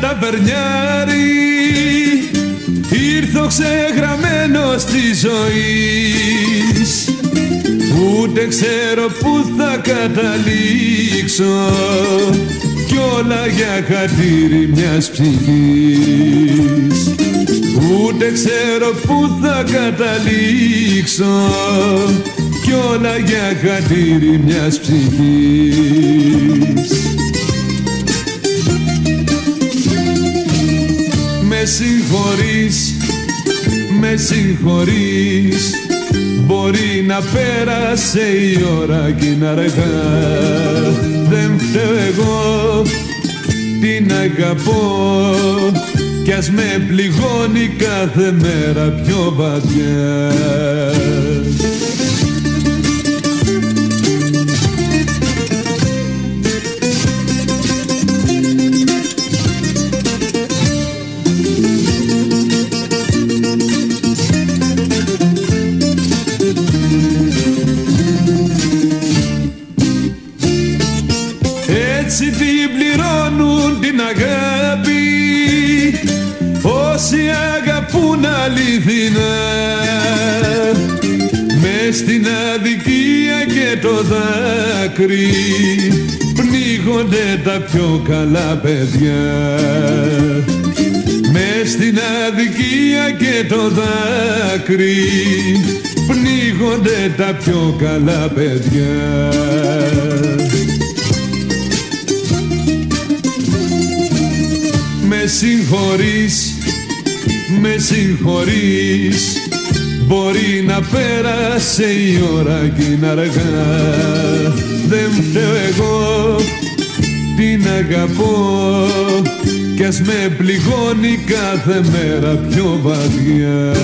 Τα βερνιάρι Ήρθω ξεγραμμένο στη ζωή. Ούτε ξέρω που θα καταλήξω. Κι όλα για χατήρι μιας ψυχής. Ούτε ξέρω που θα καταλήξω. Κι όλα για χατήρι μιας ψυχής συγχωρείς, με συγχωρείς. Μπορεί να πέρασε η ώρα κι είναι αργά. Δεν φταίω εγώ, την αγαπώ. Κι ας με πληγώνει κάθε μέρα πιο βαθιά αγάπη Όσοι αγαπούν αληθινά μες στην αδικία και το δάκρυ πνίγονται τα πιο καλά παιδιά. Μες στην αδικία και το δάκρυ πνίγονται τα πιο καλά παιδιά συγχωρείς, με συγχωρείς. Μπορεί να πέρασε η ώρα κι είναι αργά. Δεν φταίω εγώ, την αγαπώ. Κι ας με πληγώνει κάθε μέρα πιο βαθιά